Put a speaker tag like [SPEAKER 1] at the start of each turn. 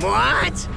[SPEAKER 1] What?